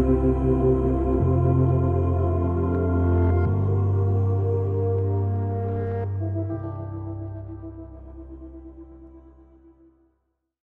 Música